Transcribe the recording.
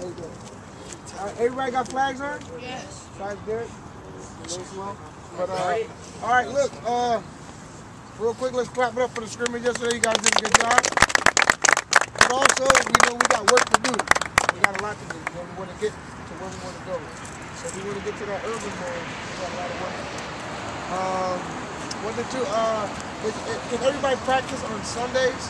All right, everybody got flags on? Yes. Flags good? A little slow. All right, look, uh, real quick, let's clap it up for the scrimmage yesterday. You guys did a good job. But also, we know we got work to do. We got a lot to do. We want to get to where we want to go. So if we want to get to that urban mode. we got a lot of work. Um, what uh, did you, uh, if, if everybody practice on Sundays,